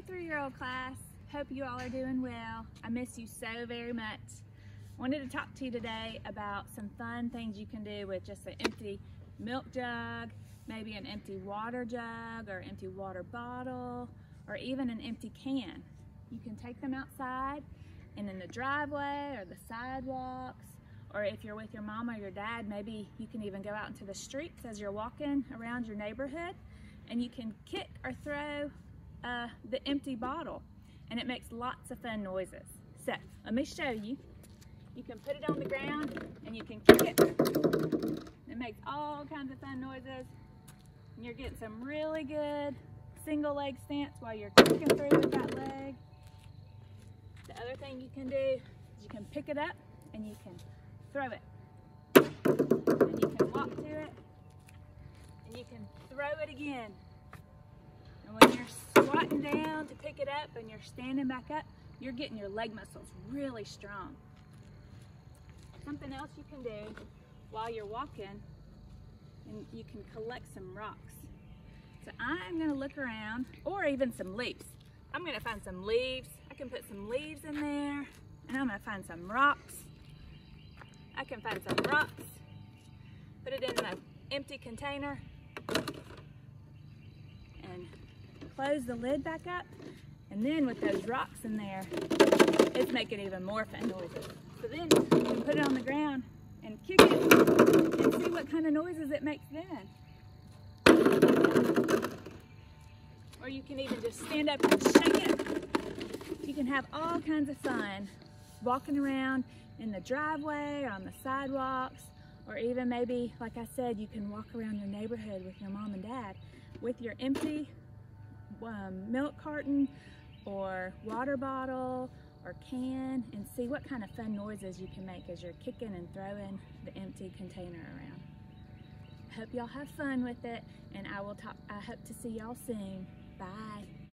Hey three-year-old class, hope you all are doing well. I miss you so very much. Wanted to talk to you today about some fun things you can do with just an empty milk jug, maybe an empty water jug or empty water bottle, or even an empty can. You can take them outside and in the driveway or the sidewalks, or if you're with your mom or your dad, maybe you can even go out into the streets as you're walking around your neighborhood and you can kick or throw uh, the empty bottle and it makes lots of fun noises. So let me show you. You can put it on the ground and you can kick it. It makes all kinds of fun noises. And you're getting some really good single leg stance while you're kicking through with that leg. The other thing you can do is you can pick it up and you can throw it. And you can walk to it and you can throw it again. And when you're squatting down to pick it up and you're standing back up, you're getting your leg muscles really strong. Something else you can do while you're walking, and you can collect some rocks. So I'm gonna look around, or even some leaves. I'm gonna find some leaves. I can put some leaves in there, and I'm gonna find some rocks. I can find some rocks, put it in the empty container, and close the lid back up. And then with those rocks in there, it's making even more fun noises. So then you can put it on the ground and kick it and see what kind of noises it makes then. Or you can even just stand up and shake it. You can have all kinds of fun walking around in the driveway or on the sidewalks or even maybe, like I said, you can walk around your neighborhood with your mom and dad with your empty um, milk carton or water bottle or can and see what kind of fun noises you can make as you're kicking and throwing the empty container around. Hope y'all have fun with it and I will talk I hope to see y'all soon. Bye.